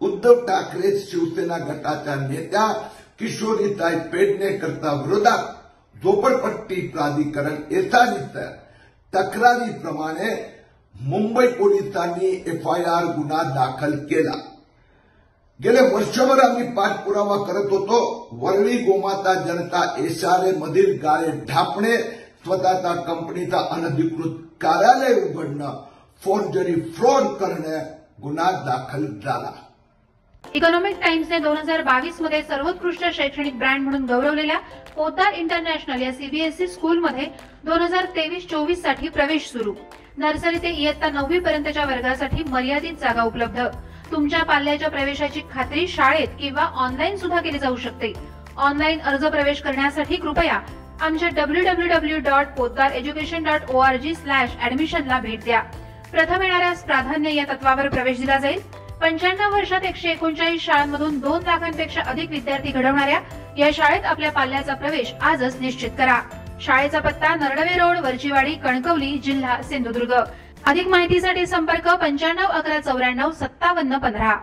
उद्धव ठाकरे शिवसेना गटाच्या नेत्या किशोरीताई पेडणेकरता विरोधात झोपडपट्टी प्राधिकरण एसआरईच्या तक्रारीप्रमाणे मुंबई पोलिसांनी एफआयआर गुन्हा दाखल केला. गेले वर्षभर आम्ही पाठपुरावा करत होतो. वरळी गोमाता जनता एसआरए मधील गाळे ढापणे स्वतःचा कंपनीचा अनधिकृत कार्यालय उघडणं फोर्जरी फ्रॉड करणे, गुन्हा दाखल झाला. इकॉनॉमिक टाइम्सने दोन हजार बावीसमध्ये सर्वोत्कृष्ट शैक्षणिक ब्रँड म्हणून गौरवलेल्या पोतार इंटरनॅशनल या सीबीएसई स्कूलमध्ये दोन हजार तेवीस चोवीससाठी प्रवेश सुरू. नर्सरी ते इयत्ता नववी पर्यंतच्या वर्गासाठी मर्यादित जागा उपलब्ध. तुमच्या पाल्याच्या प्रवेशाची खात्री शाळेत किंवा ऑनलाईन सुद्धा केली जाऊ शकते. ऑनलाईन अर्ज प्रवेश करण्यासाठी कृपया आमच्या W W W dot Podar education dot O R G slash ऍडमिशनला भेट द्या. प्रथम येणाऱ्यास प्राधान्य या तत्वावर प्रवेश दिला जाईल. पंच्याण्णव वर्षात एकशे एकोणचाळीस शाळांमधून दोन लाखांपेक्षा अधिक विद्यार्थी घडवणाऱ्या या शाळेत आपल्या पाल्याचा प्रवेश आजच निश्चित करा. शाळेचा पत्ता नरडवे रोड वरचीवाडी कणकवली जिल्हा सिंधुदुर्ग. अधिक माहितीसाठी संपर्क पंच्याण्णव अकरा चौऱ्याण्णव सत्तावन्न पंधरा.